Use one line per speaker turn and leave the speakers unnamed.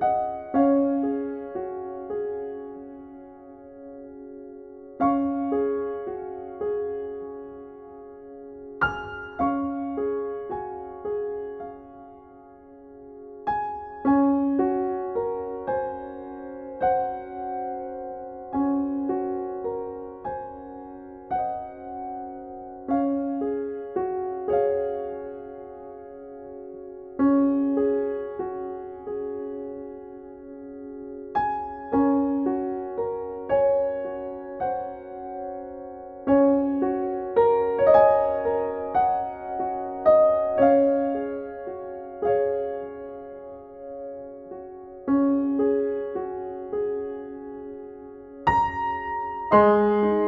Thank you. Música